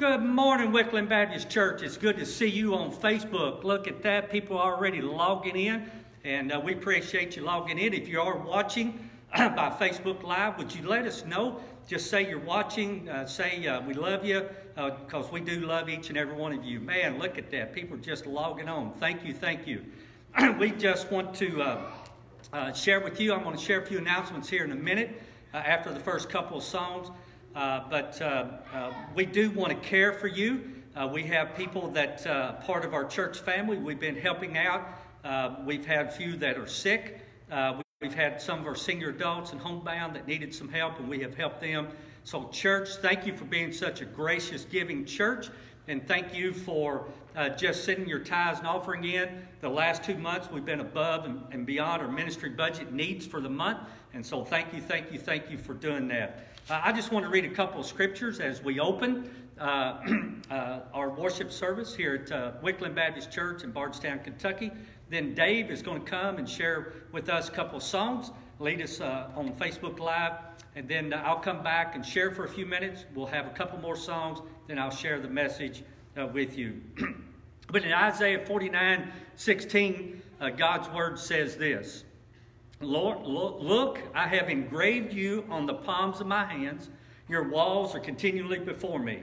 Good morning, Wickland Baptist Church. It's good to see you on Facebook. Look at that. People are already logging in, and uh, we appreciate you logging in. If you are watching by Facebook Live, would you let us know? Just say you're watching. Uh, say uh, we love you because uh, we do love each and every one of you. Man, look at that. People are just logging on. Thank you, thank you. we just want to uh, uh, share with you. I'm going to share a few announcements here in a minute after the first couple of songs. Uh, but uh, uh, we do want to care for you. we have people that part of our church family we've been helping out. we've had few that are sick. We've had some of our senior adults and homebound that needed some help, and we have helped them. So, church, thank you for being such a gracious, giving church, and thank you for uh, just sending your tithes and offering in. The last two months, we've been above and, and beyond our ministry budget needs for the month, and so thank you, thank you, thank you for doing that. Uh, I just want to read a couple of scriptures as we open uh, uh, our worship service here at uh, Wickland Baptist Church in Bardstown, Kentucky. Then Dave is going to come and share with us a couple of songs, lead us uh, on Facebook Live, and then I'll come back and share for a few minutes. We'll have a couple more songs, then I'll share the message with you. but in Isaiah 49 16, God's word says this. Lord, look, I have engraved you on the palms of my hands. Your walls are continually before me.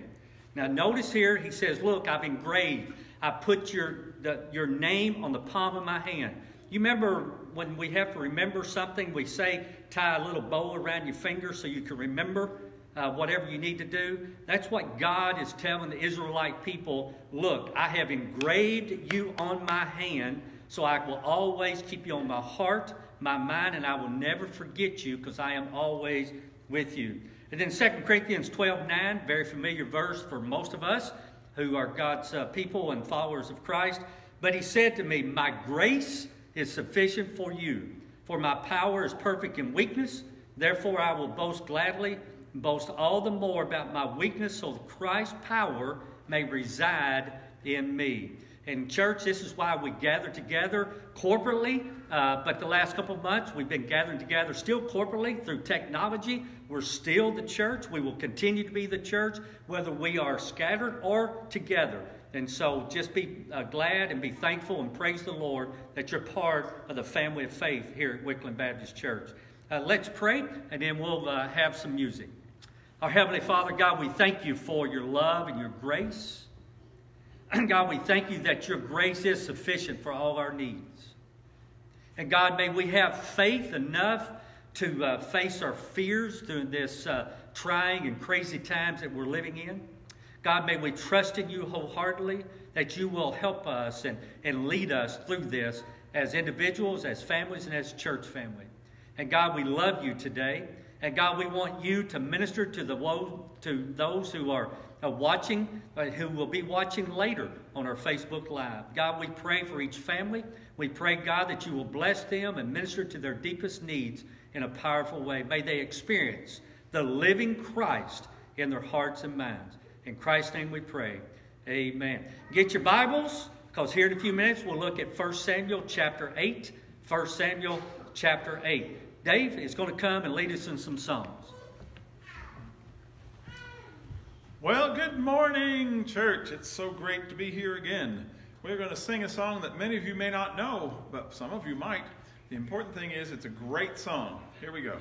Now, notice here, he says, Look, I've engraved. I put your, the, your name on the palm of my hand. You remember when we have to remember something, we say, tie a little bow around your finger so you can remember uh, whatever you need to do. That's what God is telling the Israelite people look, I have engraved you on my hand, so I will always keep you on my heart my mind, and I will never forget you because I am always with you. And then 2 Corinthians 12 9, very familiar verse for most of us who are God's uh, people and followers of Christ. But he said to me, My grace is sufficient for you, for my power is perfect in weakness. Therefore, I will boast gladly, boast all the more about my weakness, so that Christ's power may reside in me. And, church, this is why we gather together corporately. Uh, but the last couple of months, we've been gathering together still corporately through technology. We're still the church. We will continue to be the church, whether we are scattered or together. And so just be uh, glad and be thankful and praise the Lord that you're part of the family of faith here at Wickland Baptist Church. Uh, let's pray, and then we'll uh, have some music. Our Heavenly Father, God, we thank you for your love and your grace. And God, we thank you that your grace is sufficient for all our needs. And God, may we have faith enough to uh, face our fears during this uh, trying and crazy times that we're living in. God, may we trust in you wholeheartedly that you will help us and, and lead us through this as individuals, as families, and as church family. And God, we love you today. And God, we want you to minister to, the to those who are watching, who will be watching later on our Facebook Live. God, we pray for each family. We pray, God, that you will bless them and minister to their deepest needs in a powerful way. May they experience the living Christ in their hearts and minds. In Christ's name we pray. Amen. Get your Bibles, because here in a few minutes we'll look at 1 Samuel chapter 8. 1 Samuel chapter 8. Dave is going to come and lead us in some songs. Well, good morning, church. It's so great to be here again. We're going to sing a song that many of you may not know, but some of you might. The important thing is it's a great song. Here we go.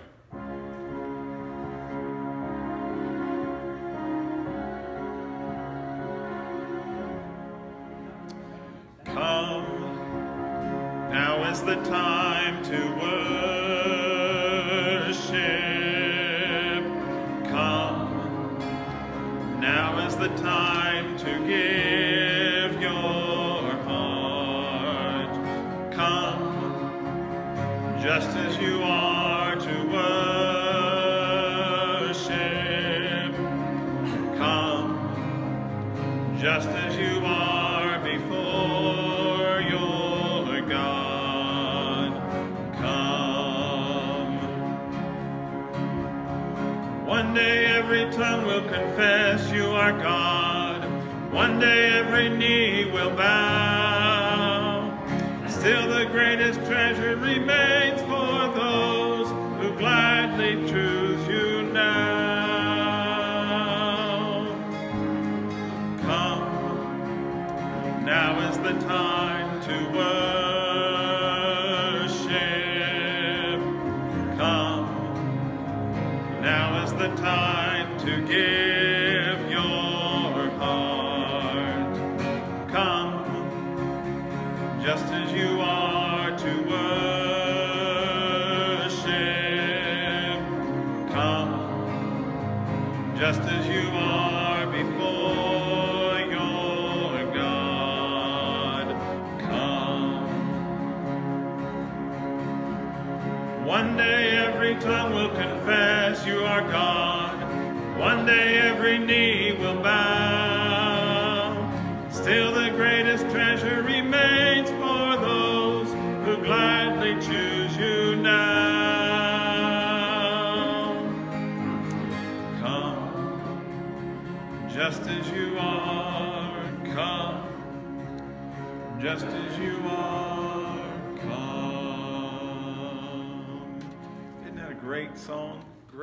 Are God. One day every knee will bow. Still the greatest treasure remains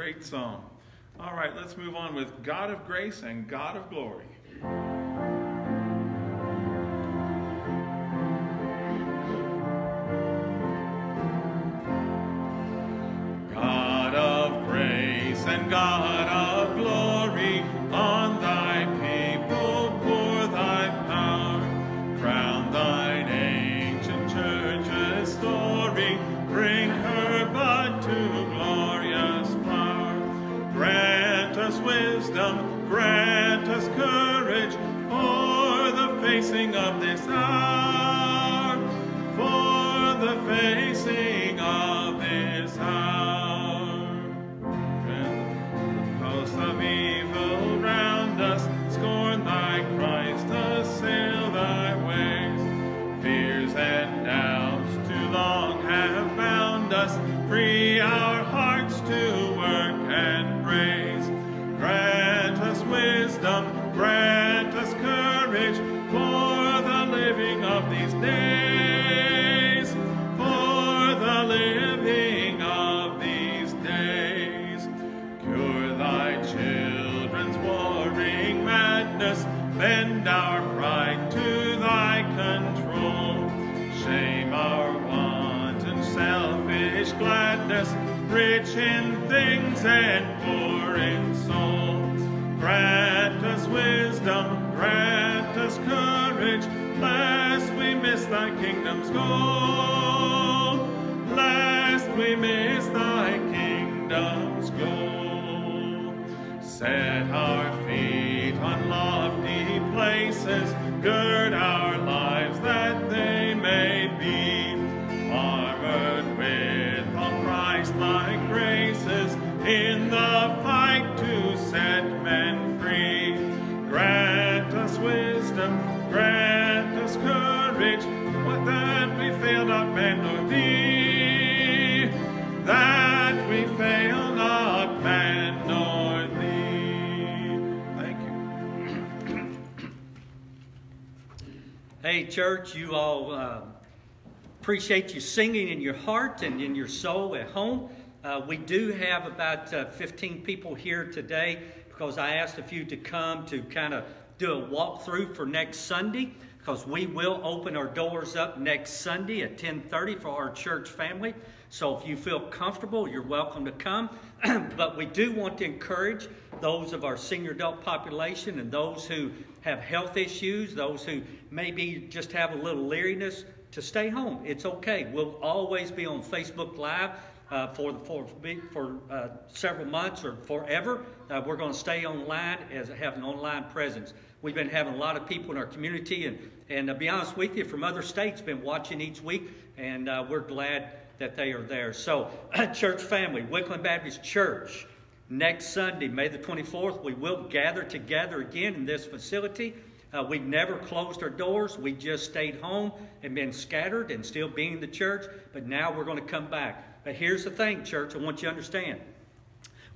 Great song. All right, let's move on with God of grace and God of glory. God of grace and God of the of this hour, for the facing goal. Church, you all uh, appreciate you singing in your heart and in your soul at home. Uh, we do have about uh, 15 people here today because I asked a few to come to kind of do a walkthrough for next Sunday because we will open our doors up next Sunday at 10:30 for our church family. So if you feel comfortable, you're welcome to come. but we do want to encourage those of our senior adult population and those who have health issues, those who maybe just have a little leeriness, to stay home. It's okay. We'll always be on Facebook Live uh, for for for uh, several months or forever. Uh, we're going to stay online as have an online presence. We've been having a lot of people in our community, and and to be honest with you, from other states, been watching each week, and uh, we're glad that they are there. So, church family, Wickland Baptist Church. Next Sunday, May the 24th, we will gather together again in this facility. Uh, we've never closed our doors. We just stayed home and been scattered and still being the church. But now we're going to come back. But here's the thing, church, I want you to understand.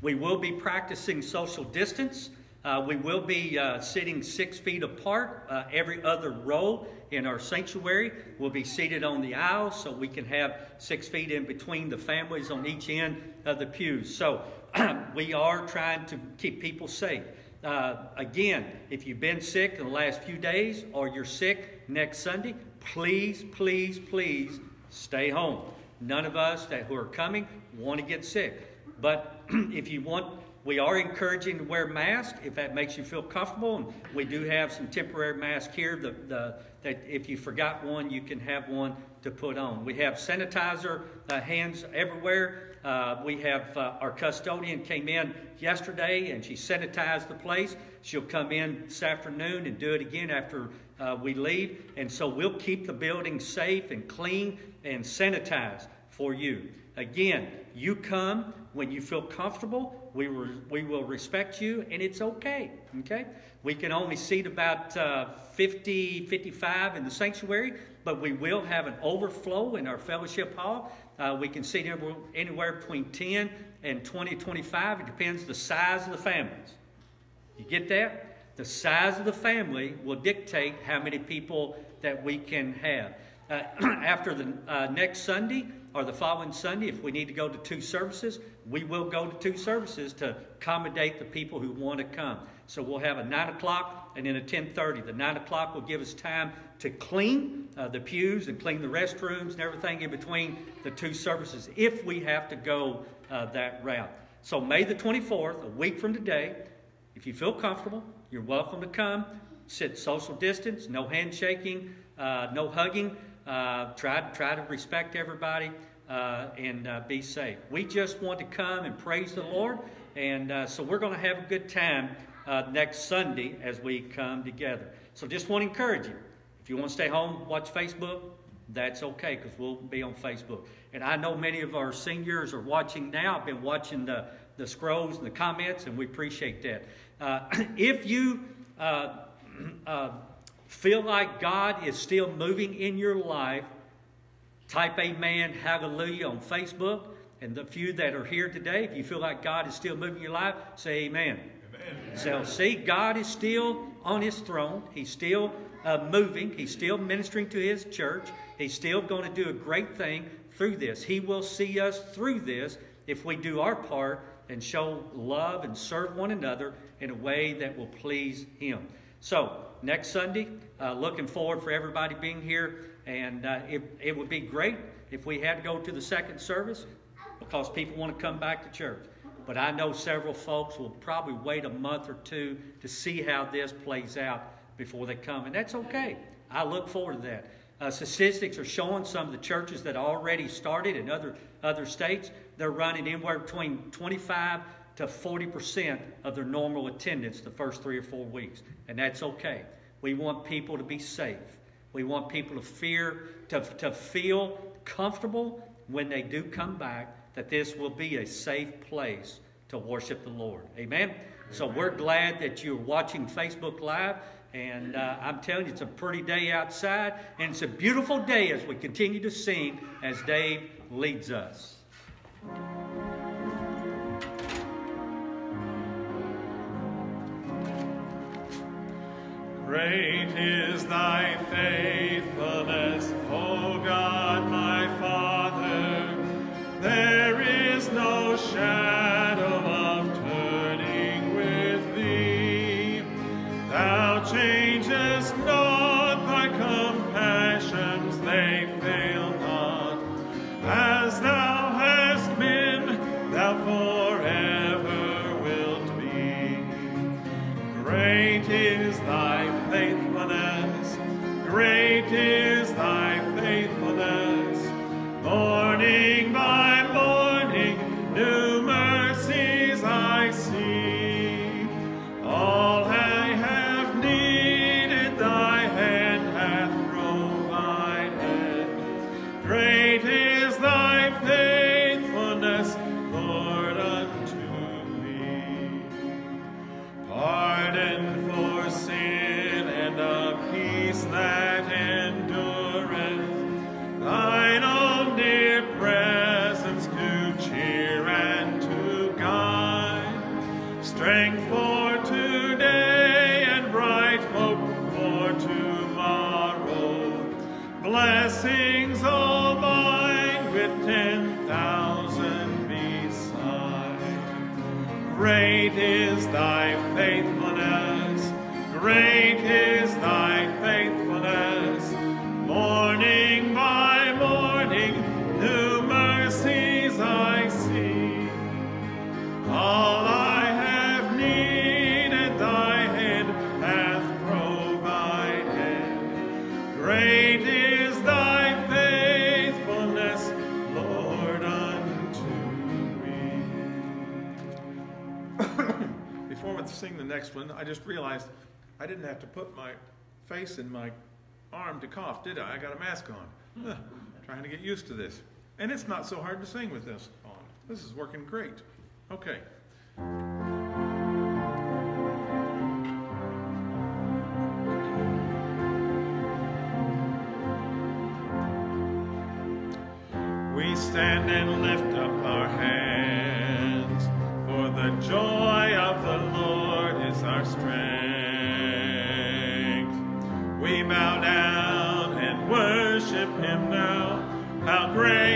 We will be practicing social distance. Uh, we will be uh, sitting six feet apart. Uh, every other row in our sanctuary will be seated on the aisle so we can have six feet in between the families on each end of the pews. So we are trying to keep people safe. Uh, again, if you've been sick in the last few days or you're sick next Sunday, please, please, please stay home. None of us that who are coming want to get sick. But if you want we are encouraging to wear masks if that makes you feel comfortable. And we do have some temporary masks here the, the, that if you forgot one, you can have one to put on. We have sanitizer uh, hands everywhere. Uh, we have uh, our custodian came in yesterday and she sanitized the place. She'll come in this afternoon and do it again after uh, we leave. And so we'll keep the building safe and clean and sanitized for you. Again, you come when you feel comfortable. We, we will respect you, and it's okay. Okay? We can only seat about uh, 50, 55 in the sanctuary, but we will have an overflow in our fellowship hall. Uh, we can seat anywhere between 10 and 20, 25. It depends the size of the families. You get that? The size of the family will dictate how many people that we can have. Uh, after the uh, next Sunday, or the following Sunday, if we need to go to two services, we will go to two services to accommodate the people who want to come. So we'll have a 9 o'clock and then a 10.30. The 9 o'clock will give us time to clean uh, the pews and clean the restrooms and everything in between the two services if we have to go uh, that route. So May the 24th, a week from today, if you feel comfortable, you're welcome to come. Sit social distance, no handshaking, uh, no hugging. Uh, try, try to respect everybody uh, and uh, be safe. We just want to come and praise the Lord. And uh, so we're going to have a good time uh, next Sunday as we come together. So just want to encourage you. If you want to stay home, watch Facebook, that's okay because we'll be on Facebook. And I know many of our seniors are watching now. I've been watching the, the scrolls and the comments, and we appreciate that. Uh, if you uh, feel like God is still moving in your life, Type Amen, Hallelujah on Facebook. And the few that are here today, if you feel like God is still moving your life, say Amen. amen. So, see, God is still on His throne. He's still uh, moving. He's still ministering to His church. He's still going to do a great thing through this. He will see us through this if we do our part and show love and serve one another in a way that will please Him. So, next Sunday, uh, looking forward for everybody being here. And uh, it, it would be great if we had to go to the second service because people want to come back to church. But I know several folks will probably wait a month or two to see how this plays out before they come. And that's okay. I look forward to that. Uh, statistics are showing some of the churches that already started in other, other states, they're running anywhere between 25 to 40% of their normal attendance the first three or four weeks. And that's okay. We want people to be safe. We want people to fear, to, to feel comfortable when they do come back, that this will be a safe place to worship the Lord. Amen? Amen. So we're glad that you're watching Facebook Live. And uh, I'm telling you, it's a pretty day outside. And it's a beautiful day as we continue to sing as Dave leads us. Great is thy faithfulness, O God my Father. There is no shadow of turning with thee. Thou changest Great is just realized I didn't have to put my face in my arm to cough, did I? I got a mask on. Hmm. Ugh, trying to get used to this. And it's not so hard to sing with this on. This is working great. Okay. We stand and lift up our hands, for the joy of the Lord our strength. We bow down and worship him now. How great,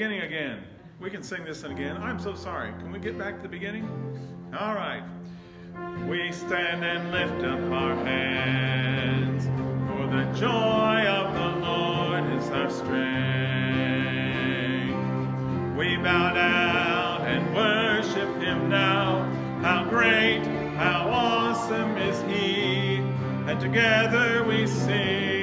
beginning again. We can sing this again. I'm so sorry. Can we get back to the beginning? All right. We stand and lift up our hands, for the joy of the Lord is our strength. We bow down and worship Him now. How great, how awesome is He, and together we sing.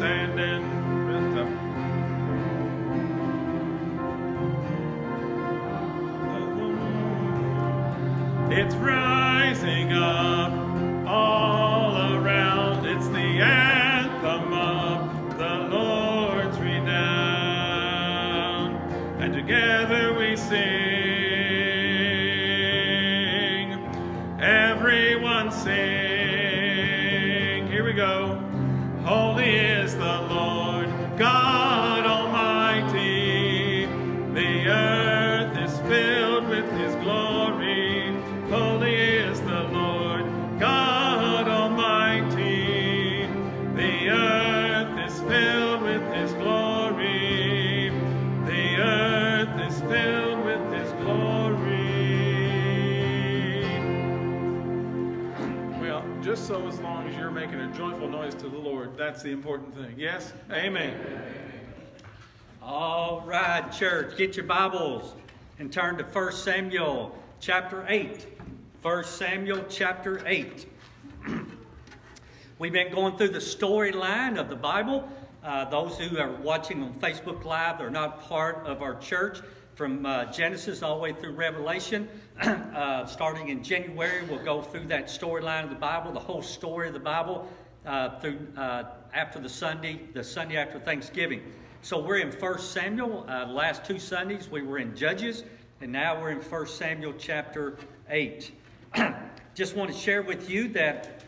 We stand and lift up. It's rising up that's the important thing. Yes? Amen. All right, church, get your Bibles and turn to 1 Samuel chapter 8. 1 Samuel chapter 8. We've been going through the storyline of the Bible. Uh, those who are watching on Facebook Live, they're not part of our church from uh, Genesis all the way through Revelation. uh, starting in January, we'll go through that storyline of the Bible, the whole story of the Bible, uh, through uh, after the Sunday, the Sunday after Thanksgiving. So we're in 1 Samuel. Uh, the last two Sundays we were in Judges, and now we're in 1 Samuel chapter 8. Just want to share with you that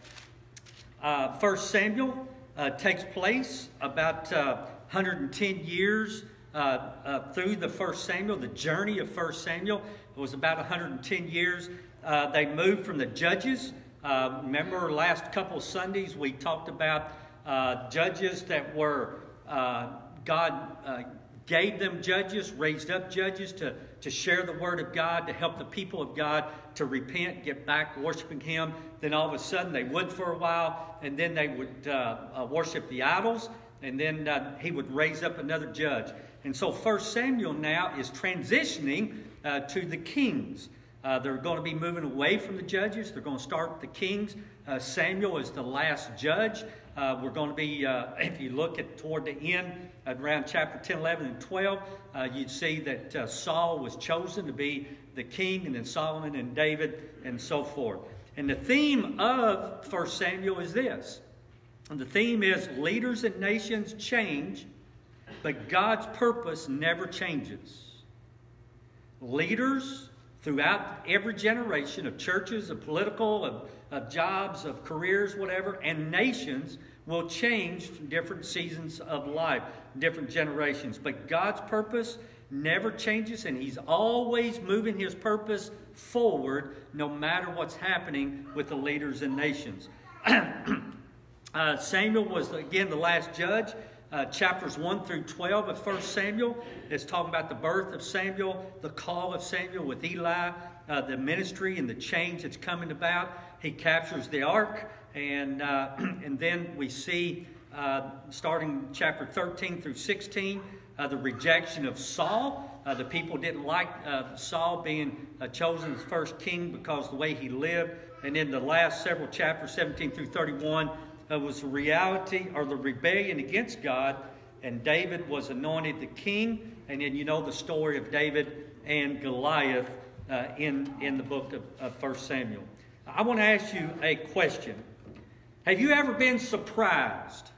uh, 1 Samuel uh, takes place about uh, 110 years uh, uh, through the 1 Samuel. The journey of 1 Samuel was about 110 years. Uh, they moved from the judges. Remember, last couple Sundays we talked about uh, judges that were uh, God uh, gave them judges, raised up judges to, to share the word of God, to help the people of God to repent, get back worshiping Him. Then all of a sudden they would for a while, and then they would uh, uh, worship the idols, and then uh, He would raise up another judge. And so First Samuel now is transitioning uh, to the kings. They're going to be moving away from the judges. They're going to start the kings. Samuel is the last judge. Uh, we're going to be, uh, if you look at toward the end, around chapter 10, 11, and 12, uh, you'd see that uh, Saul was chosen to be the king, and then Solomon and David, and so forth. And the theme of 1 Samuel is this. And the theme is leaders and nations change, but God's purpose never changes. Leaders throughout every generation of churches, of political, of, of jobs, of careers, whatever, and nations will change from different seasons of life, different generations. But God's purpose never changes, and He's always moving His purpose forward no matter what's happening with the leaders and nations. uh, Samuel was, again, the last judge. Uh, chapters 1 through 12 of 1 Samuel is talking about the birth of Samuel, the call of Samuel with Eli, uh, the ministry and the change that's coming about. He captures the ark, and, uh, and then we see, uh, starting chapter 13 through 16, uh, the rejection of Saul. Uh, the people didn't like uh, Saul being chosen as first king because the way he lived. And in the last several chapters, 17 through 31, uh, was the reality or the rebellion against God. And David was anointed the king. And then you know the story of David and Goliath uh, in, in the book of, of 1 Samuel. I want to ask you a question. Have you ever been surprised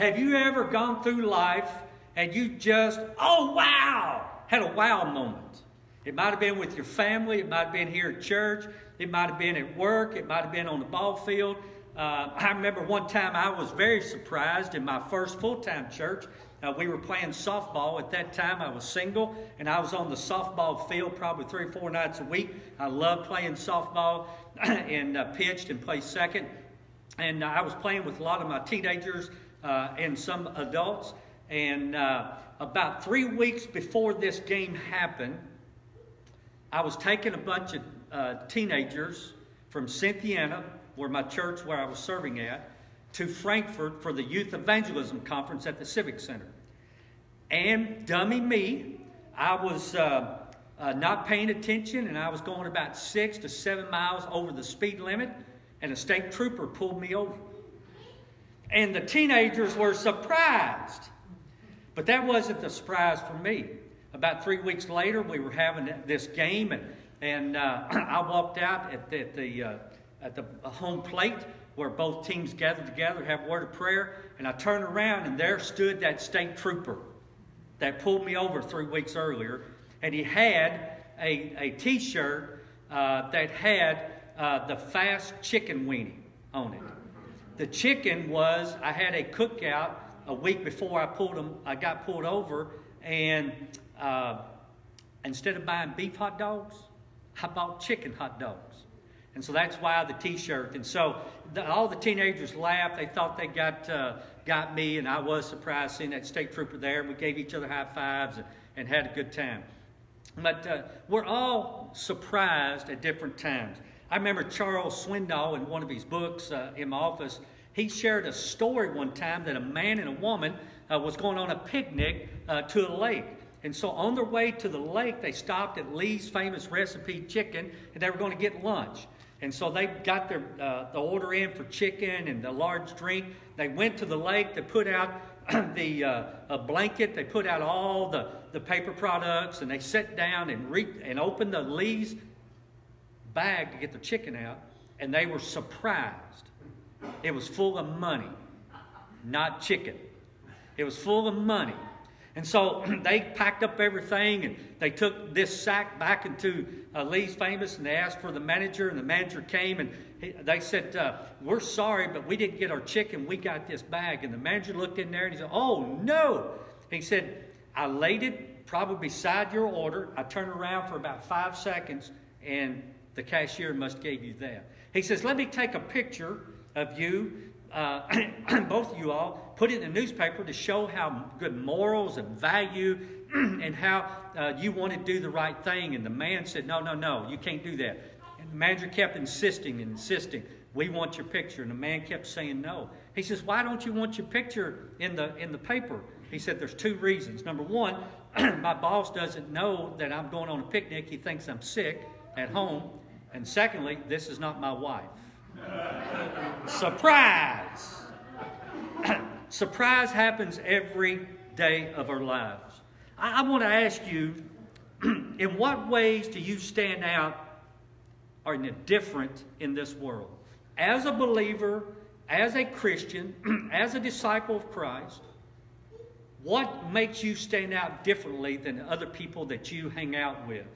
have you ever gone through life and you just, oh wow, had a wow moment? It might have been with your family, it might have been here at church, it might have been at work, it might have been on the ball field. Uh, I remember one time I was very surprised in my first full time church. Uh, we were playing softball. At that time, I was single, and I was on the softball field probably three or four nights a week. I loved playing softball and uh, pitched and played second. And uh, I was playing with a lot of my teenagers uh, and some adults. And uh, about three weeks before this game happened, I was taking a bunch of uh, teenagers from Cynthiana, where my church, where I was serving at, to Frankfort for the Youth Evangelism Conference at the Civic Center. And dummy me, I was uh, uh, not paying attention and I was going about six to seven miles over the speed limit, and a state trooper pulled me over. And the teenagers were surprised. But that wasn't the surprise for me. About three weeks later, we were having this game, and, and uh, I walked out at, the, at the, uh, at the home plate where both teams gathered together, have word of prayer, and I turned around, and there stood that state trooper that pulled me over three weeks earlier, and he had a, a T-shirt uh, that had uh, the fast chicken weenie on it. The chicken was, I had a cookout a week before I pulled them, I got pulled over, and uh, instead of buying beef hot dogs, I bought chicken hot dogs. And so that's why the T-shirt. And so the, all the teenagers laughed. They thought they got uh, got me, and I was surprised seeing that state trooper there. And we gave each other high fives and, and had a good time. But uh, we're all surprised at different times. I remember Charles Swindoll in one of his books uh, in my office. He shared a story one time that a man and a woman uh, was going on a picnic uh, to a lake. And so on their way to the lake, they stopped at Lee's famous recipe chicken, and they were going to get lunch. And so they got their uh, the order in for chicken and the large drink. They went to the lake. They put out the uh, blanket. They put out all the, the paper products, and they sat down and re- and opened the Lee's bag to get the chicken out, and they were surprised. It was full of money, not chicken. It was full of money. And so they packed up everything and they took this sack back into uh, Lee's Famous and they asked for the manager, and the manager came and he, they said, uh, We're sorry, but we didn't get our chicken. We got this bag. And the manager looked in there and he said, Oh, no. He said, I laid it probably beside your order. I turned around for about five seconds and the cashier must gave you that. He says, let me take a picture of you, uh, both of you all, put it in the newspaper to show how good morals and value and how uh, you want to do the right thing. And the man said, no, no, no, you can't do that. And the manager kept insisting and insisting, we want your picture. And the man kept saying no. He says, why don't you want your picture in the, in the paper? He said, there's two reasons. Number one, my boss doesn't know that I'm going on a picnic. He thinks I'm sick at home. And secondly, this is not my wife. Surprise! Surprise happens every day of our lives. I, I want to ask you in what ways do you stand out are different in this world. As a believer, as a Christian, as a disciple of Christ, what makes you stand out differently than other people that you hang out with?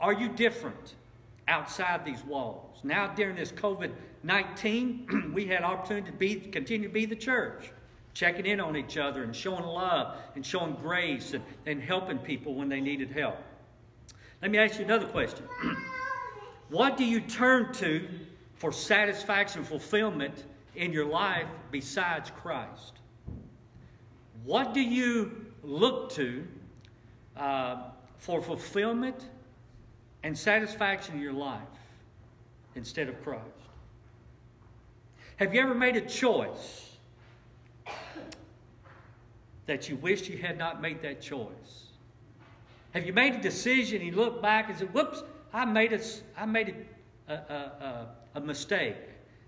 Are you different outside these walls? Now, during this COVID 19, we had opportunity to be, continue to be the church, checking in on each other and showing love and showing grace and, and helping people when they needed help. Let me ask you another question. what do you turn to for satisfaction, fulfillment in your life besides Christ? What do you look to uh, for fulfillment and satisfaction in your life instead of Christ? Have you ever made a choice that you wished you had not made that choice? Have you made a decision and you look back and said, whoops, I made a, I made a, a, a, a mistake.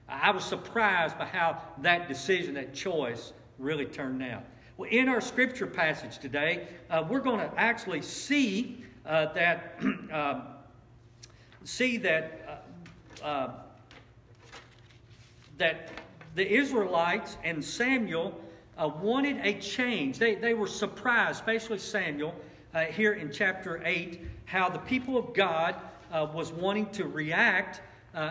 I was surprised by how that decision, that choice really turned out. Well, in our scripture passage today, uh, we're going to actually see uh, that um, see that uh, uh, that the Israelites and Samuel uh, wanted a change. They, they were surprised, especially Samuel, uh, here in chapter 8 how the people of God uh, was wanting to react.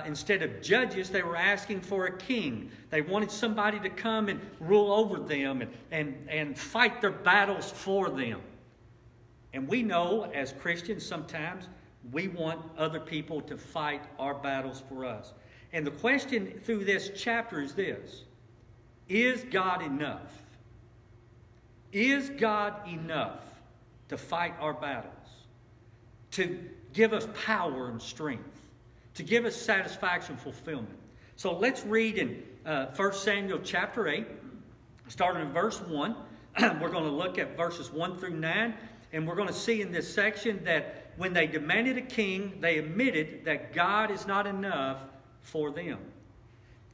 Instead of judges, they were asking for a king. They wanted somebody to come and rule over them and, and, and fight their battles for them. And we know as Christians sometimes we want other people to fight our battles for us. And the question through this chapter is this Is God enough? Is God enough? to fight our battles, to give us power and strength, to give us satisfaction, and fulfillment. So let's read in uh, 1 Samuel chapter 8, starting in verse 1. we're going to look at verses 1 through 9, and we're going to see in this section that when they demanded a king, they admitted that God is not enough for them.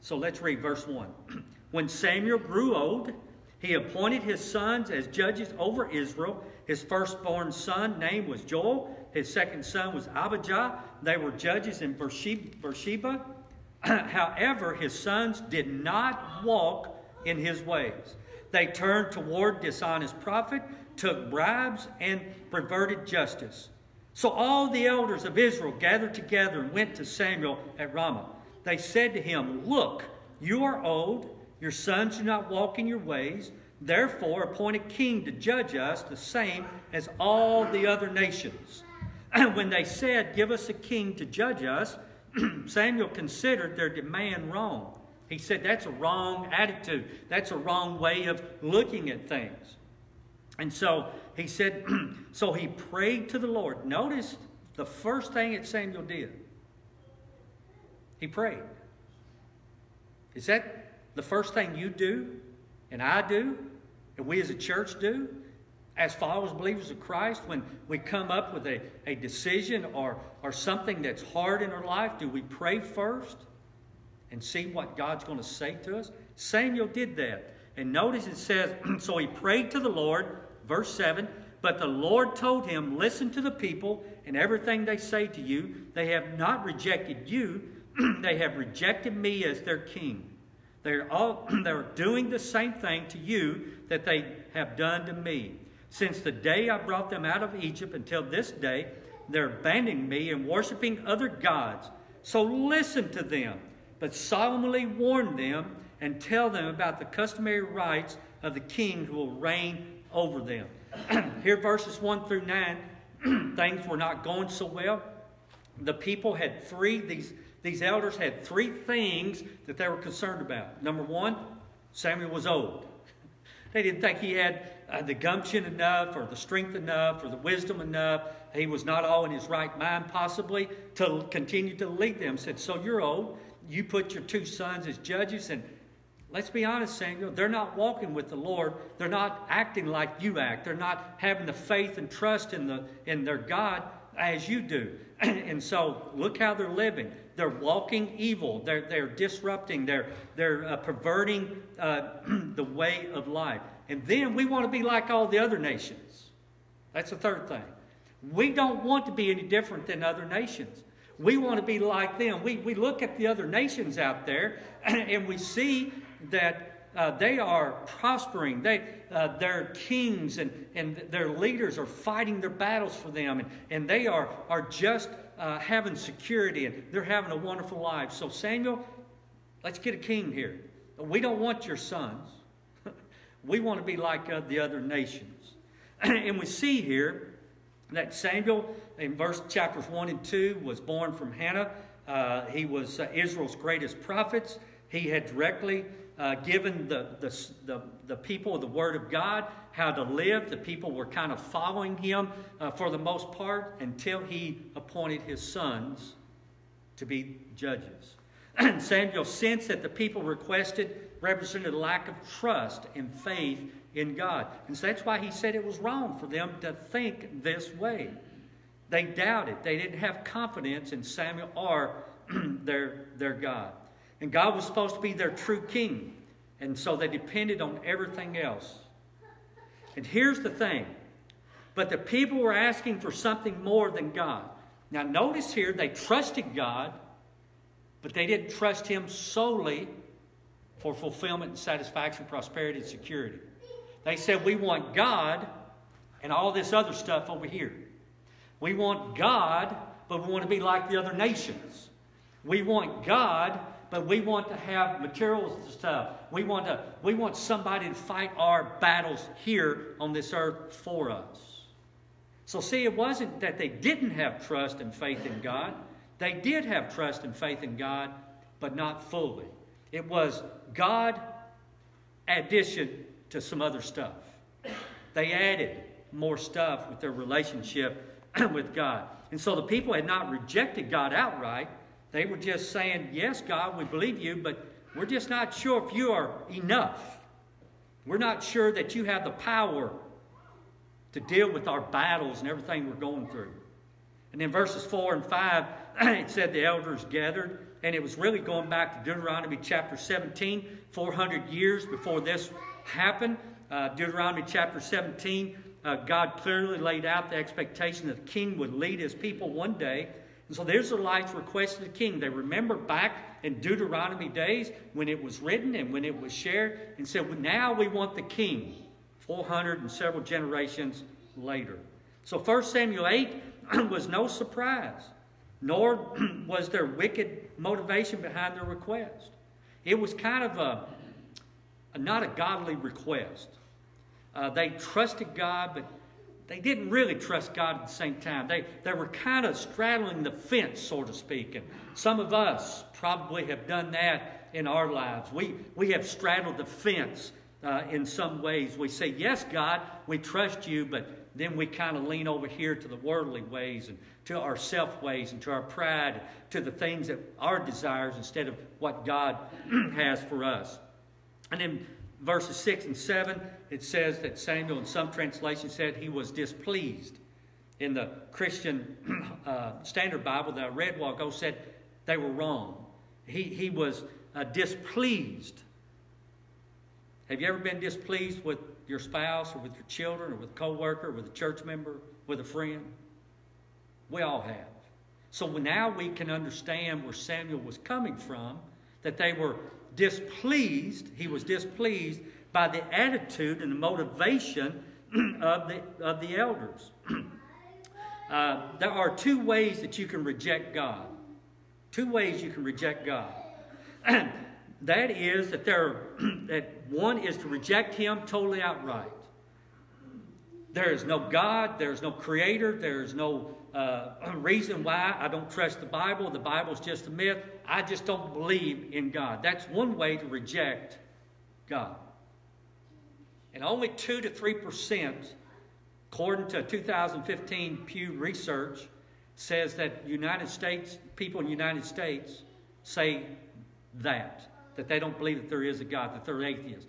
So let's read verse 1. when Samuel grew old, he appointed his sons as judges over Israel his firstborn son name was Joel. His second son was Abijah. They were judges in Beersheba. However, his sons did not walk in his ways. They turned toward dishonest profit, took bribes, and perverted justice. So all the elders of Israel gathered together and went to Samuel at Ramah. They said to him, Look, you are old, your sons do not walk in your ways. Therefore, appoint a king to judge us, the same as all the other nations. And when they said, Give us a king to judge us, Samuel considered their demand wrong. He said, That's a wrong attitude. That's a wrong way of looking at things. And so he said, So he prayed to the Lord. Notice the first thing that Samuel did. He prayed. Is that the first thing you do and I do? and we as a church do, as followers, believers of Christ, when we come up with a, a decision or, or something that's hard in our life, do we pray first and see what God's going to say to us? Samuel did that. And notice it says, So he prayed to the Lord, verse 7, but the Lord told him, Listen to the people and everything they say to you. They have not rejected you, they have rejected me as their king. They're, all, they're doing the same thing to you that they have done to me. Since the day I brought them out of Egypt until this day, they're abandoning me and worshiping other gods. So listen to them, but solemnly warn them and tell them about the customary rights of the king who will reign over them. Here, verses 1 through 9, things were not going so well. The people had three, these these elders had three things that they were concerned about. Number one, Samuel was old. They didn't think he had uh, the gumption enough or the strength enough or the wisdom enough. He was not all in his right mind, possibly, to continue to lead them. Said, So you're old. You put your two sons as judges. And let's be honest, Samuel, they're not walking with the Lord. They're not acting like you act. They're not having the faith and trust in, the, in their God as you do. and so look how they're living they're walking evil. They're, they're disrupting. They're, they're uh, perverting uh, the way of life. And then we want to be like all the other nations. That's the third thing. We don't want to be any different than other nations. We want to be like them. We, we look at the other nations out there and we see that uh, they are prospering. They, uh, their kings and, and their leaders are fighting their battles for them, and, and they are, are just uh, having security and they're having a wonderful life. So, Samuel, let's get a king here. We don't want your sons. we want to be like uh, the other nations. and we see here that Samuel, in verse chapters 1 and 2, was born from Hannah. Uh, he was uh, Israel's greatest prophets. He had directly uh, given the, the, the, the, people the Word of God how to live. The people were kind of following him uh, for the most part until he appointed his sons to be judges. Samuel sensed that the people requested represented a lack of trust and faith in God. And so that's why he said it was wrong for them to think this way. They doubted. They didn't have confidence in Samuel or their, their God. And God was supposed to be their true king. And so they depended on everything else. And here's the thing. But the people were asking for something more than God. Now, notice here, they trusted God, but they didn't trust Him solely for fulfillment and satisfaction, prosperity, and security. They said, We want God and all this other stuff over here. We want God, but we want to be like the other nations. We want God, but we want to have materials and stuff. We want to we want somebody to fight our battles here on this earth for us. So see, it wasn't that they didn't have trust and faith in God. They did have trust and faith in God, but not fully. It was God addition to some other stuff. They added more stuff with their relationship with God. And so the people had not rejected God outright, they were just saying, Yes, God, we believe you, but we're just not sure if you are enough. We're not sure that you have the power to deal with our battles and everything we're going through. And in verses 4 and 5, it said the elders gathered, and it was really going back to Deuteronomy chapter 17, 400 years before this happened. Uh, Deuteronomy chapter 17, uh, God clearly laid out the expectation that the king would lead his people one day and so there's the Israelites requested a king. They remember back in Deuteronomy days when it was written and when it was shared and said, well, now we want the king 400 and several generations later. So 1 Samuel 8 was no surprise, nor was there wicked motivation behind their request. It was kind of a, a not a godly request. Uh, they trusted God, but they didn't really trust God at the same time. They, they were kind of straddling the fence, so to speak. And some of us probably have done that in our lives. We, we have straddled the fence uh, in some ways. We say, Yes, God, we trust you, but then we kind of lean over here to the worldly ways and to our self ways and to our pride, to the things that our desires instead of what God has for us. And then verses 6 and 7, it says that Samuel, in some translations, said he was displeased. In the Christian uh, Standard Bible that I read while ago, said they were wrong. He, he was uh, displeased. Have you ever been displeased with your spouse or with your children or with a coworker or with a church member, with a friend? We all have. So now we can understand where Samuel was coming from, that they were displeased, he was displeased by the attitude and the motivation of the, of the elders. uh, there are two ways that you can reject God. Two ways you can reject God. that is that there that one is to reject him totally outright. There is no God, there is no creator, there is no uh, reason why I don't trust the Bible. The Bible's just a myth. I just don't believe in God. That's one way to reject God. And only 2 to 3%, according to 2015 Pew Research, says that United States, people in the United States say that, that they don't believe that there is a God, that they're atheists.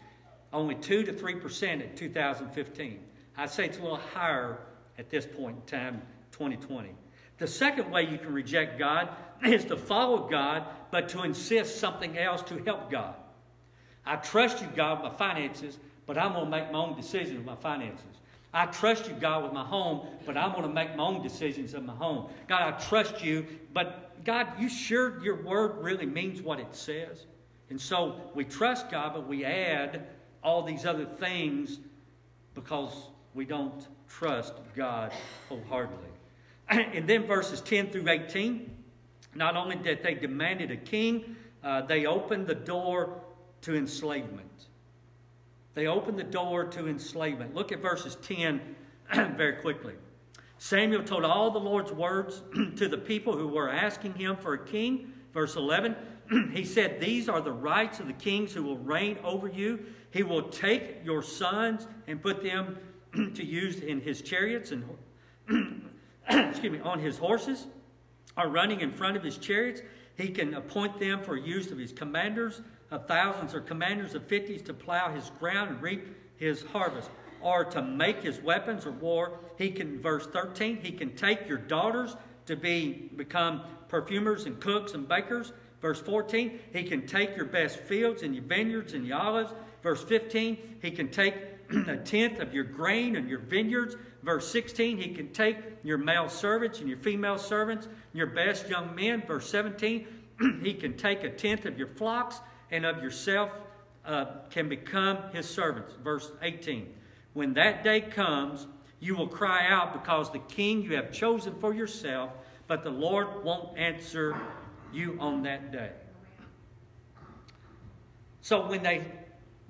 Only 2 to 3% in 2015. I'd say it's a little higher at this point in time 2020. The second way you can reject God is to follow God, but to insist something else to help God. I trust you, God, with my finances, but I'm going to make my own decisions with my finances. I trust you, God, with my home, but I'm going to make my own decisions in my home. God, I trust you, but God, you sure your word really means what it says? And so we trust God, but we add all these other things because we don't trust God wholeheartedly. And then verses 10 through 18, not only did they demanded a king, uh, they opened the door to enslavement. They opened the door to enslavement. Look at verses 10 very quickly. Samuel told all the Lord's words to the people who were asking him for a king. Verse 11, he said, These are the rights of the kings who will reign over you. He will take your sons and put them to use in his chariots and excuse me, on his horses, are running in front of his chariots. He can appoint them for use of his commanders of thousands or commanders of fifties to plow his ground and reap his harvest, or to make his weapons of war. He can, verse 13, he can take your daughters to be become perfumers and cooks and bakers. Verse 14, he can take your best fields and your vineyards and your olives. Verse 15, he can take a tenth of your grain and your vineyards. Verse 16, he can take your male servants and your female servants, your best young men. Verse 17, he can take a tenth of your flocks and of yourself uh, can become his servants. Verse 18, when that day comes, you will cry out because the king you have chosen for yourself, but the Lord won't answer you on that day. So when they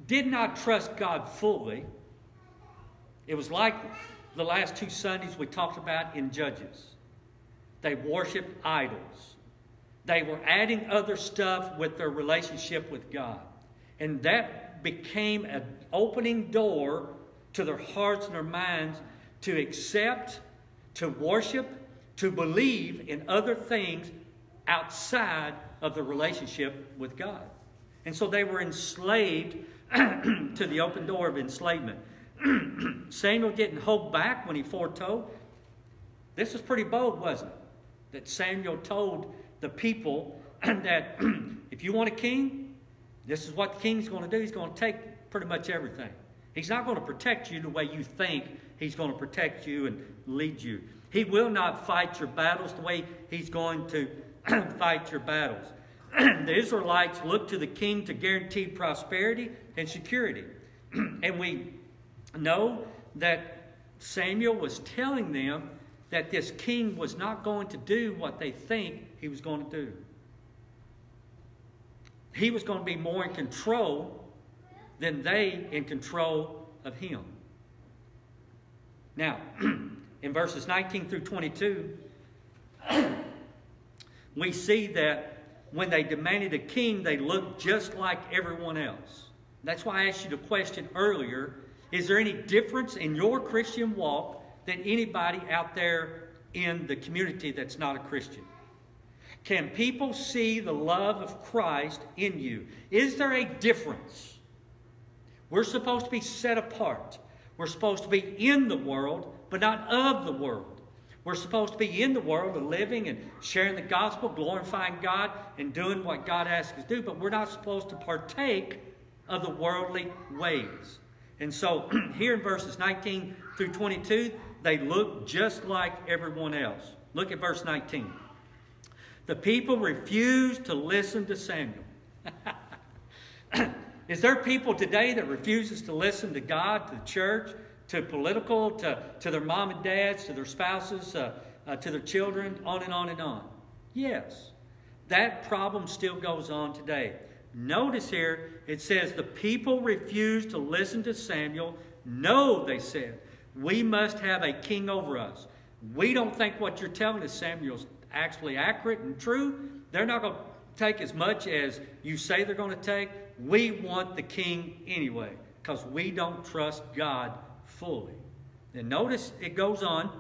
did not trust God fully, it was like the last two Sundays we talked about in Judges. They worshiped idols. They were adding other stuff with their relationship with God. And that became an opening door to their hearts and their minds to accept, to worship, to believe in other things outside of the relationship with God. And so they were enslaved to the open door of enslavement. Samuel didn't hold back when he foretold. This was pretty bold, wasn't it? That Samuel told the people that if you want a king, this is what the king's going to do. He's going to take pretty much everything. He's not going to protect you the way you think he's going to protect you and lead you. He will not fight your battles the way he's going to fight your battles. the Israelites looked to the king to guarantee prosperity and security. and we know that Samuel was telling them that this king was not going to do what they think he was going to do. He was going to be more in control than they in control of him. Now, in verses 19 through 22, we see that when they demanded a king, they looked just like everyone else. That's why I asked you the question earlier is there any difference in your Christian walk than anybody out there in the community that's not a Christian? Can people see the love of Christ in you? Is there a difference? We're supposed to be set apart. We're supposed to be in the world, but not of the world. We're supposed to be in the world and living and sharing the gospel, glorifying God, and doing what God asks us to do, but we're not supposed to partake of the worldly ways. And so here in verses 19 through 22, they look just like everyone else. Look at verse 19. The people refused to listen to Samuel. Is there people today that refuses to listen to God, to the church, to political, to, to their mom and dads, to their spouses, uh, uh, to their children, on and on and on? Yes. That problem still goes on today. Notice here, it says, the people refused to listen to Samuel. No, they said, we must have a king over us. We don't think what you're telling us, Samuel's actually accurate and true. They're not going to take as much as you say they're going to take. We want the king anyway because we don't trust God fully. And notice it goes on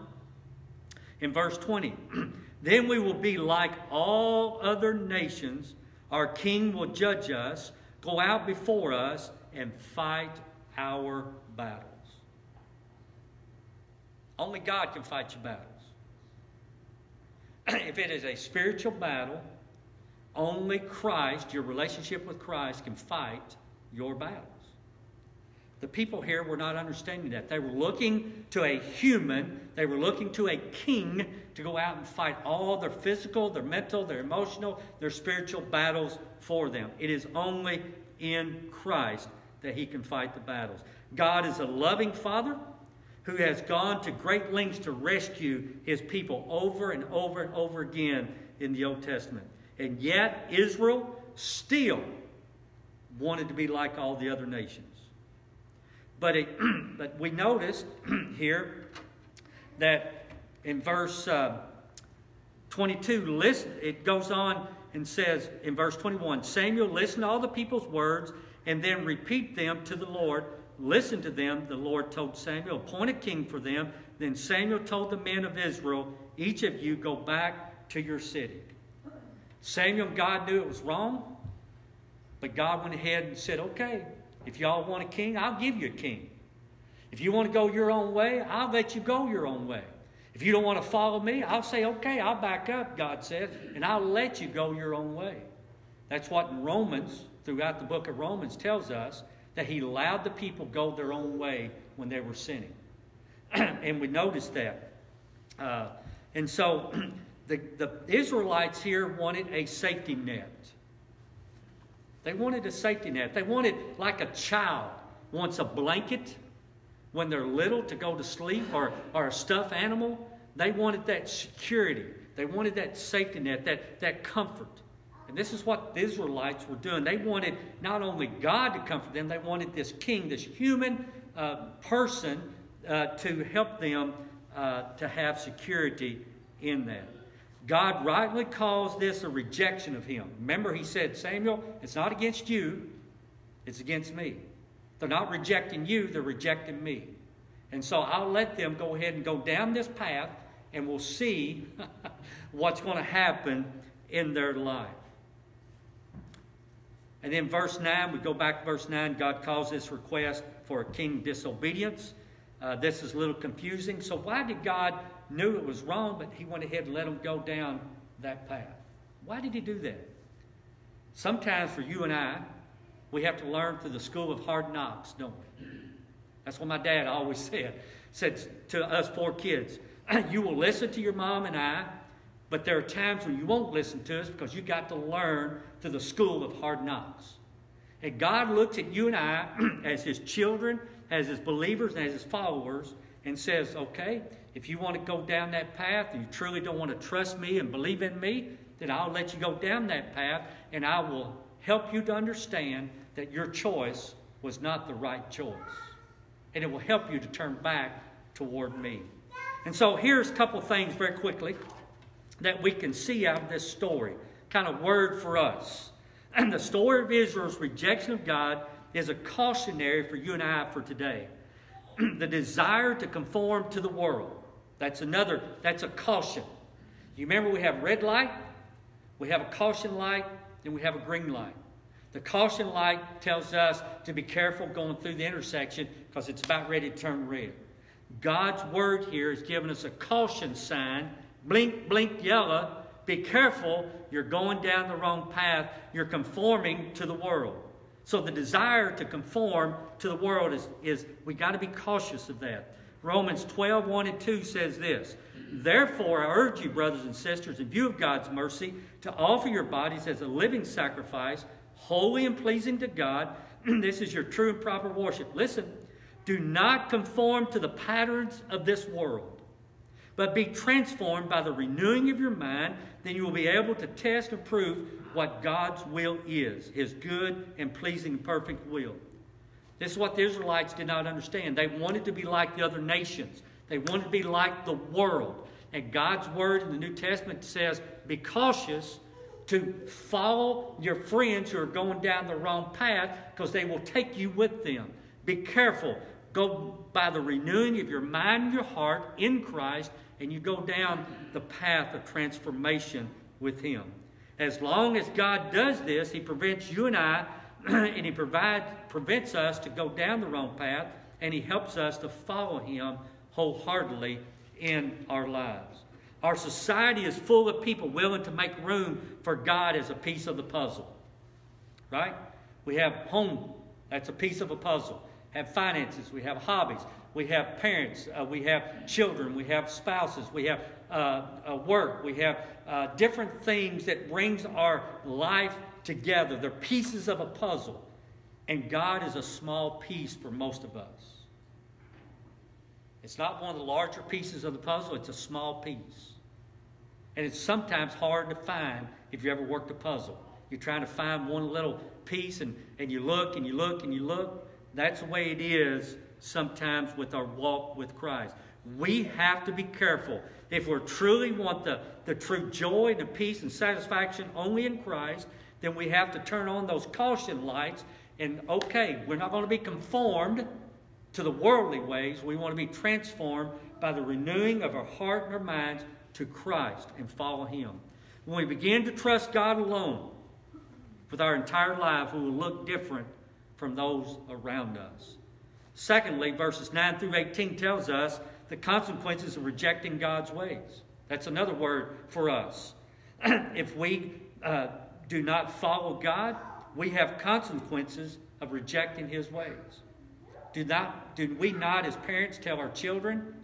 in verse 20. then we will be like all other nations our king will judge us, go out before us, and fight our battles. Only God can fight your battles. if it is a spiritual battle, only Christ, your relationship with Christ, can fight your battles. The people here were not understanding that. They were looking to a human, they were looking to a king to go out and fight all their physical, their mental, their emotional, their spiritual battles for them. It is only in Christ that he can fight the battles. God is a loving Father who has gone to great lengths to rescue his people over and over and over again in the Old Testament. And yet, Israel still wanted to be like all the other nations. But, it, but we notice here that in verse uh, 22, listen, it goes on and says in verse 21 Samuel listened to all the people's words and then repeat them to the Lord. Listen to them, the Lord told Samuel, appoint a king for them. Then Samuel told the men of Israel, Each of you go back to your city. Samuel, God knew it was wrong, but God went ahead and said, Okay, if y'all want a king, I'll give you a king. If you want to go your own way, I'll let you go your own way. If you don't want to follow me, I'll say, okay, I'll back up, God says, and I'll let you go your own way. That's what Romans, throughout the book of Romans, tells us that he allowed the people go their own way when they were sinning. and we notice that. Uh, and so the, the Israelites here wanted a safety net. They wanted a safety net. They wanted, like a child wants a blanket when they're little to go to sleep or, or a stuffed animal. They wanted that security. They wanted that safety net, that, that comfort. And this is what the Israelites were doing. They wanted not only God to comfort them, they wanted this king, this human uh, person, uh, to help them uh, to have security in that. God rightly calls this a rejection of him. Remember, he said, Samuel, it's not against you, it's against me. They're not rejecting you, they're rejecting me. And so I'll let them go ahead and go down this path, and we'll see what's going to happen in their life. And then verse 9, we go back to verse 9, God calls this request for a king disobedience. Uh, this is a little confusing. So why did God knew it was wrong, but he went ahead and let them go down that path. Why did he do that? Sometimes for you and I, we have to learn through the school of hard knocks, don't we? That's what my dad always said. Said to us four kids, you will listen to your mom and I, but there are times when you won't listen to us because you got to learn through the school of hard knocks. And God looks at you and I as his children, as his believers, and as his followers, and says, okay, if you want to go down that path and you truly don't want to trust me and believe in me, then I'll let you go down that path and I will help you to understand that your choice was not the right choice. And it will help you to turn back toward me. And so here's a couple things very quickly that we can see out of this story. Kind of word for us. And the story of Israel's rejection of God is a cautionary for you and I for today. the desire to conform to the world. That's another, that's a caution. You remember we have red light, we have a caution light, and we have a green light. The caution light tells us to be careful going through the intersection because it's about ready to turn red. God's word here is giving us a caution sign blink, blink, yellow. Be careful, you're going down the wrong path. You're conforming to the world. So the desire to conform to the world is, is we got to be cautious of that. Romans 12, 1 and 2 says this Therefore, I urge you, brothers and sisters, in view of God's mercy, to offer your bodies as a living sacrifice, holy and pleasing to God. this is your true and proper worship. Listen, do not conform to the patterns of this world, but be transformed by the renewing of your mind. Then you will be able to test and prove what God's will is, his good and pleasing perfect will. This is what the Israelites did not understand. They wanted to be like the other nations. They wanted to be like the world. And God's word in the New Testament says, be cautious to follow your friends who are going down the wrong path because they will take you with them. Be careful. Go by the renewing of your mind and your heart in Christ, and you go down the path of transformation with Him. As long as God does this, He prevents you and I and he provides, prevents us to go down the wrong path, and he helps us to follow him wholeheartedly in our lives. Our society is full of people willing to make room for God as a piece of the puzzle. Right? We have home, that's a piece of a puzzle. have finances, we have hobbies, we have parents, uh, we have children, we have spouses, we have uh, uh, work, we have uh, different things that brings our life together. They're pieces of a puzzle. And God is a small piece for most of us. It's not one of the larger pieces of the puzzle, it's a small piece. And it's sometimes hard to find if you ever worked a puzzle. You're trying to find one little piece and, and you look and you look and you look. That's the way it is sometimes with our walk with Christ. We have to be careful. If we truly want the, the true joy, and the peace, and satisfaction only in Christ, then we have to turn on those caution lights. And okay, we're not going to be conformed to the worldly ways. We want to be transformed by the renewing of our heart and our minds to Christ and follow Him. When we begin to trust God alone with our entire life, we will look different from those around us. Secondly, verses 9 through 18 tells us the consequences of rejecting God's ways. That's another word for us. if we uh, do not follow God, we have consequences of rejecting His ways. Do not do we not as parents tell our children,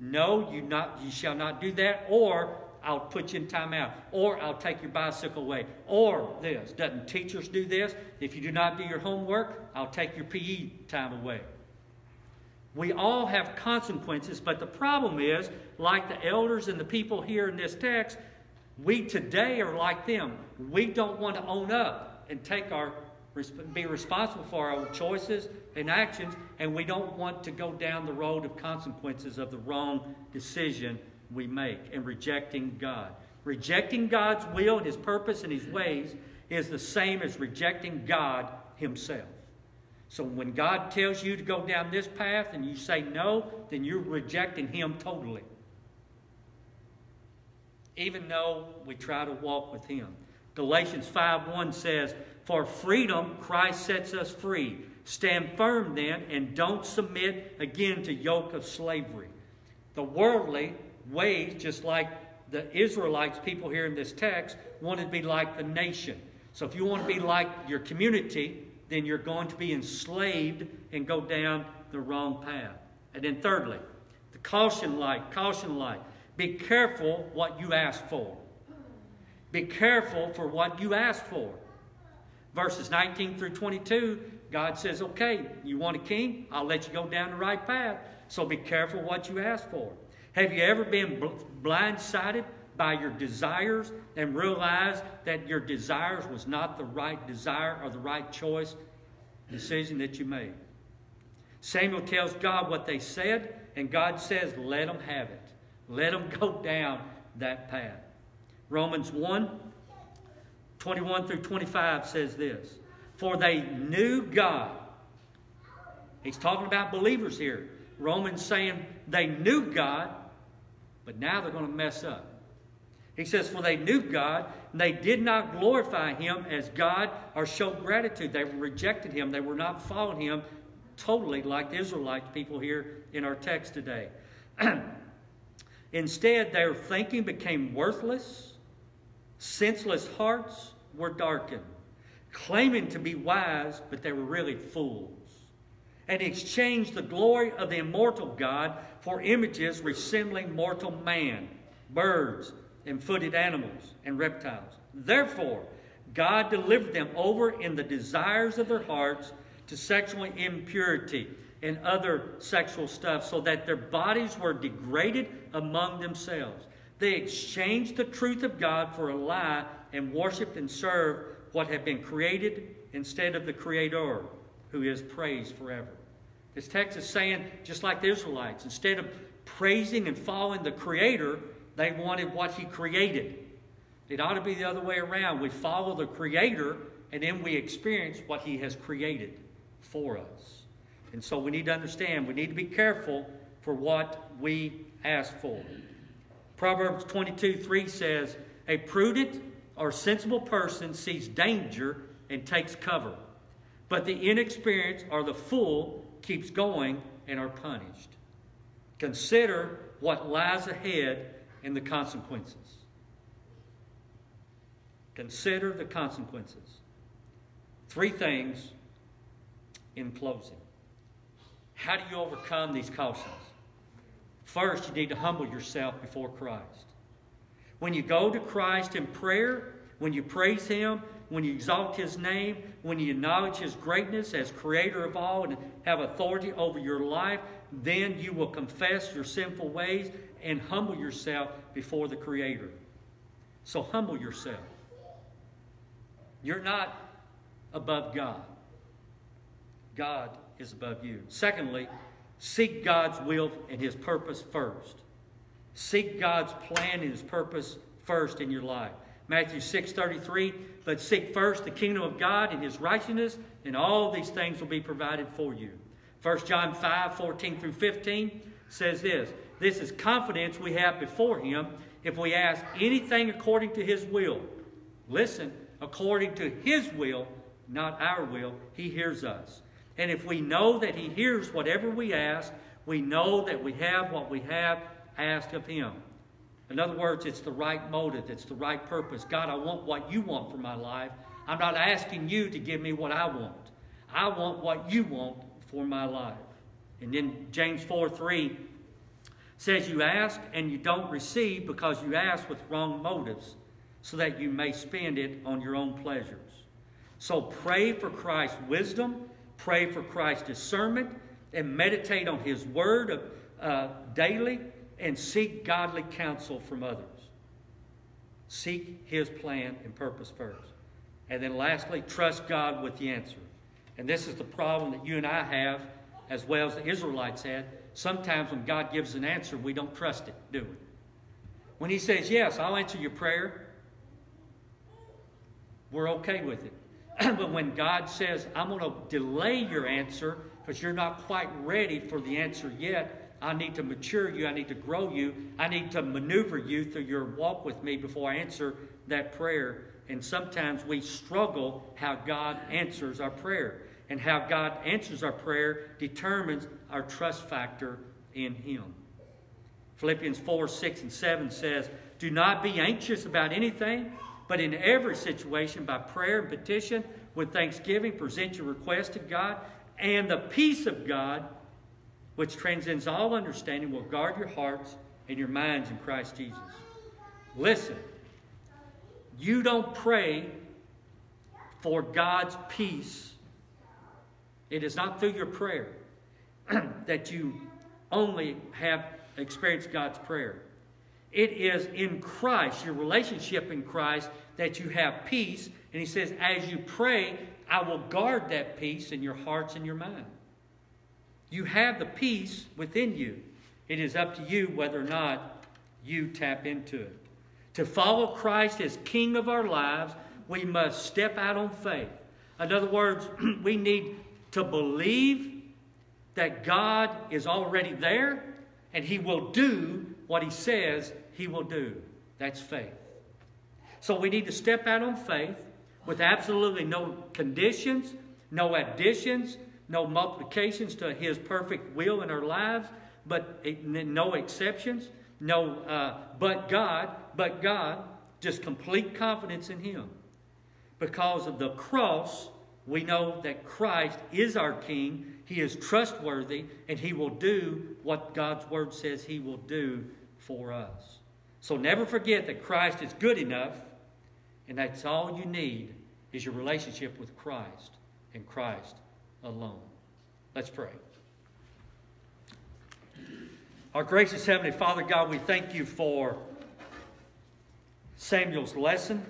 no, you not you shall not do that, or I'll put you in timeout, or I'll take your bicycle away, or this. Doesn't teachers do this? If you do not do your homework, I'll take your PE time away. We all have consequences, but the problem is, like the elders and the people here in this text, we today are like them. We don't want to own up and take our be responsible for our choices and actions, and we don't want to go down the road of consequences of the wrong decision we make and rejecting God. Rejecting God's will and His purpose and His ways is the same as rejecting God Himself. So when God tells you to go down this path and you say no, then you're rejecting Him totally. Even though we try to walk with Him. Galatians 5.1 says, For freedom Christ sets us free. Stand firm then and don't submit again to yoke of slavery. The worldly ways, just like the Israelites, people here in this text, wanted to be like the nation. So if you want to be like your community, then you're going to be enslaved and go down the wrong path. And then, thirdly, the caution light, caution light. Be careful what you ask for. Be careful for what you ask for. Verses 19 through 22, God says, okay, you want a king? I'll let you go down the right path. So be careful what you ask for. Have you ever been blindsided by your desires and realize that your desires was not the right desire or the right choice decision that you made. Samuel tells God what they said, and God says, let them have it. Let them go down that path. Romans 1 21 through 25 says this For they knew God. He's talking about believers here. Romans saying they knew God, but now they're going to mess up. He says, For they knew God, and they did not glorify him as God or show gratitude. They rejected him. They were not following him totally like the Israelite people here in our text today. Instead, their thinking became worthless, senseless hearts were darkened, claiming to be wise, but they were really fools, and exchanged the glory of the immortal God for images resembling mortal man, birds, and footed animals and reptiles. Therefore, God delivered them over in the desires of their hearts to sexual impurity and other sexual stuff, so that their bodies were degraded among themselves. They exchanged the truth of God for a lie and worshiped and served what had been created instead of the Creator, who is praised forever. This text is saying, just like the Israelites, instead of praising and following the Creator, they wanted what he created. It ought to be the other way around. We follow the Creator, and then we experience what he has created for us. And so we need to understand, we need to be careful for what we ask for. Proverbs 22 3 says, A prudent or sensible person sees danger and takes cover, but the inexperienced or the fool keeps going and are punished. Consider what lies ahead and the consequences. Consider the consequences. Three things in closing. How do you overcome these cautions? First, you need to humble yourself before Christ. When you go to Christ in prayer, when you praise Him, when you exalt His name, when you acknowledge His greatness as creator of all and have authority over your life, then you will confess your sinful ways and humble yourself before the Creator. So humble yourself. You're not above God. God is above you. Secondly, seek God's will and His purpose first. Seek God's plan and His purpose first in your life. Matthew 6 33, but seek first the kingdom of God and His righteousness, and all these things will be provided for you. 1 John 5 14 through 15 says this This is confidence we have before Him if we ask anything according to His will. Listen, according to His will, not our will, He hears us. And if we know that He hears whatever we ask, we know that we have what we have asked of Him. In other words, it's the right motive, it's the right purpose. God, I want what you want for my life. I'm not asking you to give me what I want. I want what you want for my life. And then James 4 3 says, You ask and you don't receive because you ask with wrong motives, so that you may spend it on your own pleasures. So pray for Christ's wisdom, pray for Christ's discernment, and meditate on His word uh, daily, and seek godly counsel from others. Seek His plan and purpose first. And then lastly, trust God with the answer. And this is the problem that you and I have, as well as the Israelites had. Sometimes when God gives an answer, we don't trust it, do we? When He says, Yes, I'll answer your prayer, we're okay with it. but when God says, I'm going to delay your answer because you're not quite ready for the answer yet, I need to mature you, I need to grow you, I need to maneuver you through your walk with me before I answer that prayer. And sometimes we struggle how God answers our prayer. And how God answers our prayer determines our trust factor in Him. Philippians 4 6 and 7 says, Do not be anxious about anything but in every situation, by prayer and petition, with thanksgiving, present your request to God, and the peace of God, which transcends all understanding, will guard your hearts and your minds in Christ Jesus. Listen, you don't pray for God's peace. It is not through your prayer that you only have experienced God's prayer. It is in Christ, your relationship in Christ, that you have peace. And he says, as you pray, I will guard that peace in your hearts and your mind. You have the peace within you. It is up to you whether or not you tap into it. To follow Christ as King of our lives, we must step out on faith. In other words, we need to believe that God is already there and He will do what He says he will do. That's faith. So we need to step out on faith with absolutely no conditions, no additions, no multiplications to His perfect will in our lives, but no exceptions, no uh, but God, but God, just complete confidence in Him. Because of the cross, we know that Christ is our King. He is trustworthy, and He will do what God's Word says He will do for us. So never forget that Christ is good enough, and that's all you need is your relationship with Christ and Christ alone. Let's pray. Our gracious Heavenly Father, God, we thank you for Samuel's lesson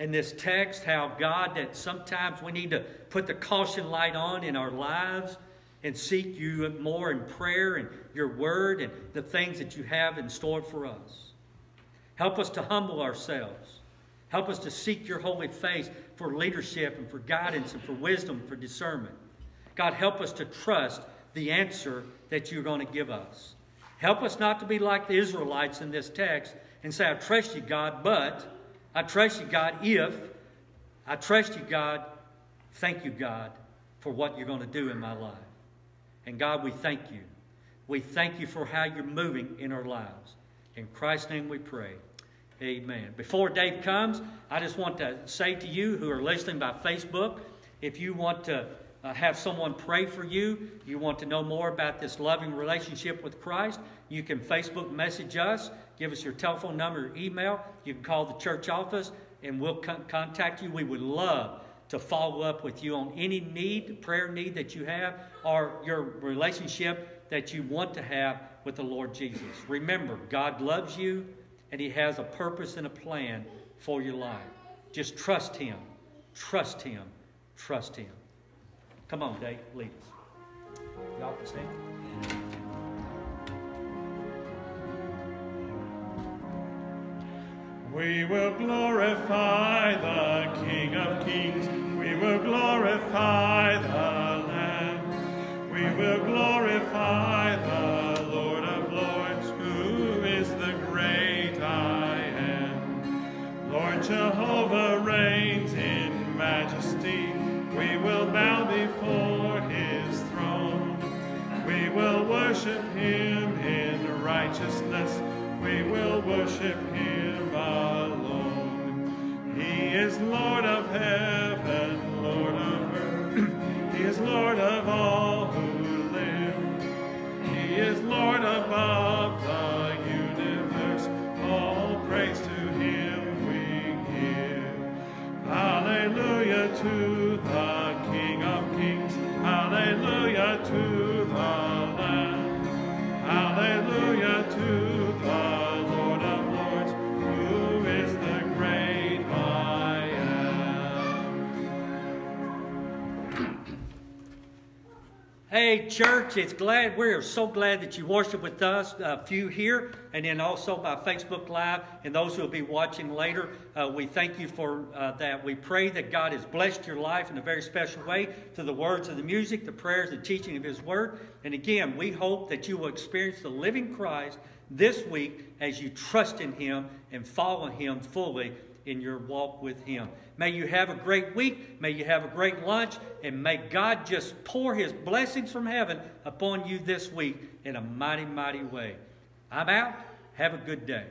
in this text, how God, that sometimes we need to put the caution light on in our lives and seek you more in prayer and your word and the things that you have in store for us. Help us to humble ourselves. Help us to seek your holy face for leadership and for guidance and for wisdom, for discernment. God, help us to trust the answer that you're going to give us. Help us not to be like the Israelites in this text and say, I trust you, God, but I trust you, God, if I trust you, God, thank you, God, for what you're going to do in my life. And God, we thank you. We thank you for how you're moving in our lives. In Christ's name we pray. Amen. Before Dave comes, I just want to say to you who are listening by Facebook, if you want to uh, have someone pray for you, you want to know more about this loving relationship with Christ, you can Facebook message us, give us your telephone number or email. You can call the church office and we'll con- contact you. We would love to follow up with you on any need, prayer need that you have, or your relationship that you want to have with the Lord Jesus. Remember, God loves you and He has a purpose and a plan for your life. Just trust Him. Trust Him. Trust Him. Come on, Dave, lead us. Y'all can stand. We will glorify the King of Kings. We will glorify the Lamb. We will glorify the Lord of Lords, who is the great I am. Lord Jehovah reigns in majesty. We will bow before his throne. We will worship him in righteousness. We will worship him is Lord of heaven, church, it's glad we're so glad that you worship with us, a few here, and then also by Facebook Live, and those who will be watching later. Uh, we thank you for uh, that. We pray that God has blessed your life in a very special way through the words of the music, the prayers, the teaching of His Word. And again, we hope that you will experience the living Christ this week as you trust in Him and follow Him fully in your walk with Him. May you have a great week. May you have a great lunch. And may God just pour His blessings from heaven upon you this week in a mighty, mighty way. I'm out. Have a good day.